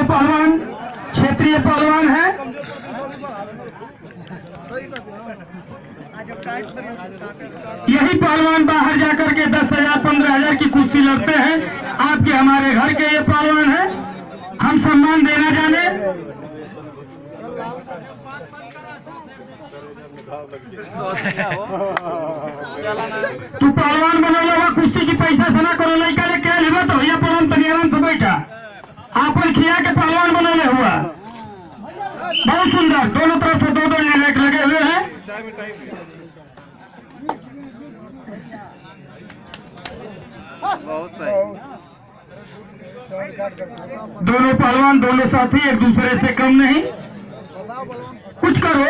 दोनों पहलवान, क्षेत्रीय पहलवान है। यही पहलवान बाहर जाकर के दस हज़ार, पंद्रह हज़ार की कुश्ती लड़ते हैं। आपके हमारे घर के ये पहलवान है। हम सम्मान देना जाने। तू पहलवान बनवले हुआ कुश्ती की पैसा से ना करो, लड़का ले, क्या लेबा तो भैया पहलवान आपन खिया के पहलवान बनवले हुआ? बहुत सुंदर। दोनों तरफ़ से दो दो लेट लगे हुए हैं। बहुत सही। दोनों पहलवान दोनों साथी एक दूसरे से कम नहीं। कुछ करो।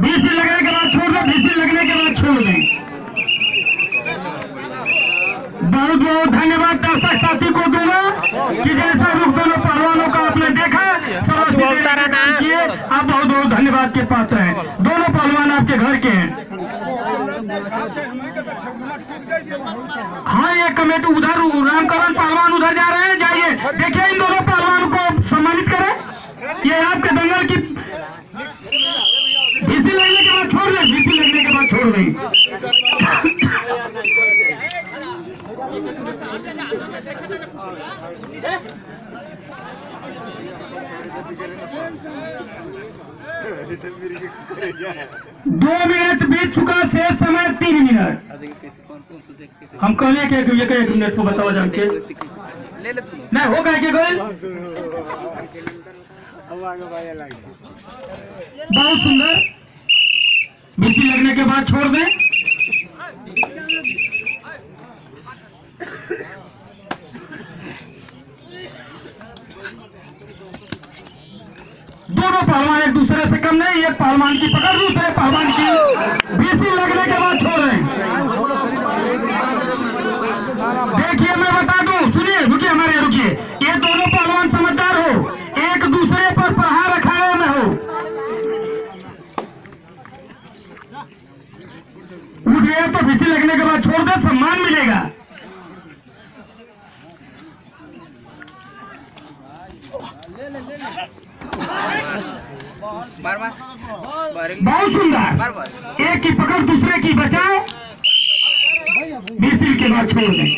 बीसी लगने के बाद छोड़ दो बीसी लगने के बाद छोड़ दें। बहुत बहुत धन्यवाद दर्शक साथी को दूँगा कि जैसा रुख दोनों पहलवानों का आपने देखा किए। आप बहुत बहुत धन्यवाद के पात्र हैं। दोनों पहलवान आपके घर के हैं। हाँ ये कमेटी उधर रामकरण पहलवान उधर जा रहे हैं। जाइए। देखिए इन दोनों दो मिनट बीत चुका, शेष समय तीन मिनट। हम कहले कि एक एक एक मिनट को बताओ जान के। नहीं, हो गए के गए बहुत सुंदर। बीसी लगने के बाद छोड़ दें। दोनों पहलवान एक दूसरे से कम नहीं, एक पहलवान की पकड़, दूसरे पहलवान की बीसी लगने के बाद छोड़ दें देखिए, मैं बता दूँ, सुनिए, रुकिए हमारे, रुकिए। ये दोनों पहलवान समझदार हो, एक दूसरे पर प्रहार अखाड़े में हो। गया तो बीसी लगने के बाद छोड़ दे, सम्मान मिलेगा। बहुत सुंदर। एक की पकड़ दूसरे की बचाओ। बीसी के बाद छोड़ दें।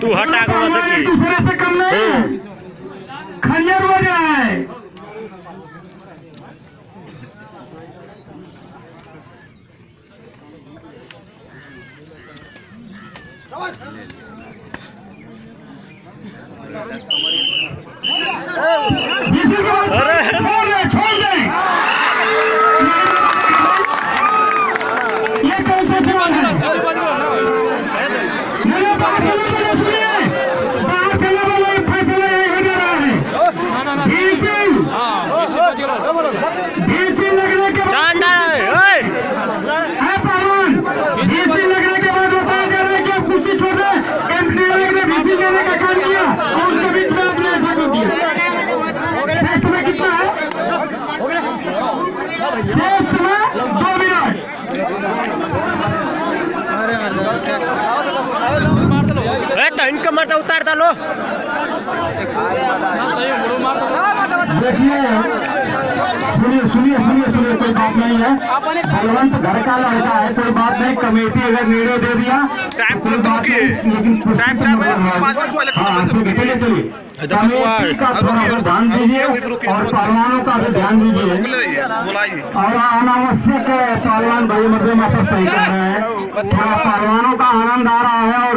तू हटा दूसरे से कम नहीं। खंजर बजा है। बीसी के बाद ¡Ahora! ए तो इनका मत उतार डालो देखिए सुनिए सुनिए सुनिए सुनिए कोई बात नहीं है। बलवंत घर का लड़का है कोई बात नहीं कमेटी अगर निर्णय दे दिया तो कोई बात नहीं लेकिन हाँ चलिए चलिए। कमेटी का थोड़ा सा ध्यान दीजिए और पहलवानों का भी ध्यान दीजिए। और अनावश्यक पहलवान भाई मध्य माता सही कर रहे हैं। थोड़ा पहलवानों का आनंद आ रहा है और